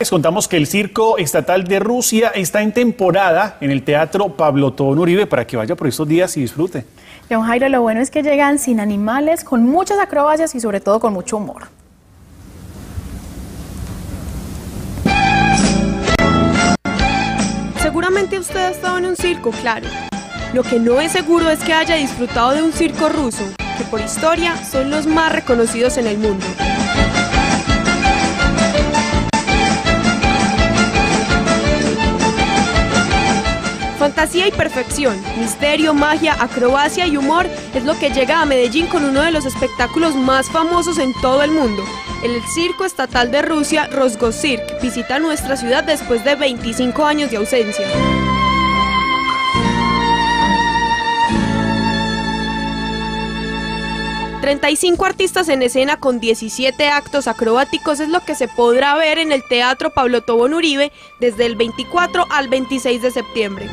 Les contamos que el Circo Estatal de Rusia está en temporada en el Teatro Pablo Tobón Uribe para que vaya por estos días y disfrute. Don Jairo, lo bueno es que llegan sin animales, con muchas acrobacias y sobre todo con mucho humor. Seguramente usted ha estado en un circo, claro. Lo que no es seguro es que haya disfrutado de un circo ruso, que por historia son los más reconocidos en el mundo. Fantasía y perfección, misterio, magia, acrobacia y humor es lo que llega a Medellín con uno de los espectáculos más famosos en todo el mundo. El Circo Estatal de Rusia, Rosgosirk, visita nuestra ciudad después de 25 años de ausencia. 35 artistas en escena con 17 actos acrobáticos es lo que se podrá ver en el Teatro Pablo Tobón Uribe desde el 24 al 26 de septiembre.